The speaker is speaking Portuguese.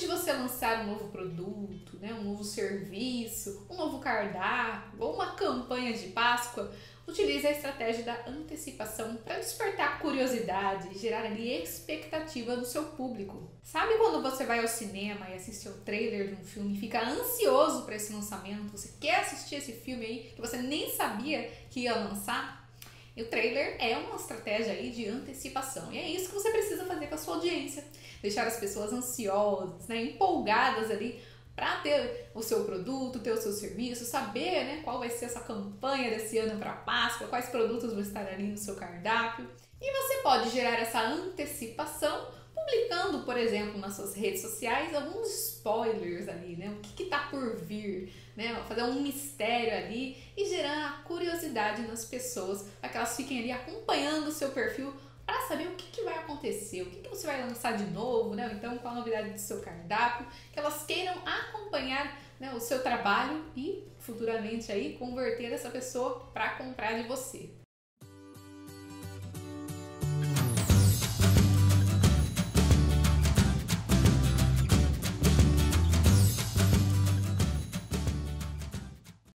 Antes de você lançar um novo produto, né, um novo serviço, um novo cardápio ou uma campanha de Páscoa, utilize a estratégia da antecipação para despertar curiosidade e gerar ali expectativa no seu público. Sabe quando você vai ao cinema e assiste o trailer de um filme e fica ansioso para esse lançamento? Você quer assistir esse filme aí que você nem sabia que ia lançar? E o trailer é uma estratégia aí de antecipação. E é isso que você precisa fazer com a sua audiência. Deixar as pessoas ansiosas, né, empolgadas ali para ter o seu produto, ter o seu serviço, saber né, qual vai ser essa campanha desse ano para Páscoa, quais produtos vão estar ali no seu cardápio. E você pode gerar essa antecipação publicando, por exemplo, nas suas redes sociais alguns spoilers ali, né? O que está por vir, né? Fazer um mistério ali e gerar a curiosidade nas pessoas para que elas fiquem ali acompanhando o seu perfil saber o que, que, vai acontecer, o que, que você vai lançar de novo, né? Então, qual a novidade do seu cardápio, que elas queiram acompanhar né, o seu trabalho e futuramente aí converter essa pessoa para comprar de você.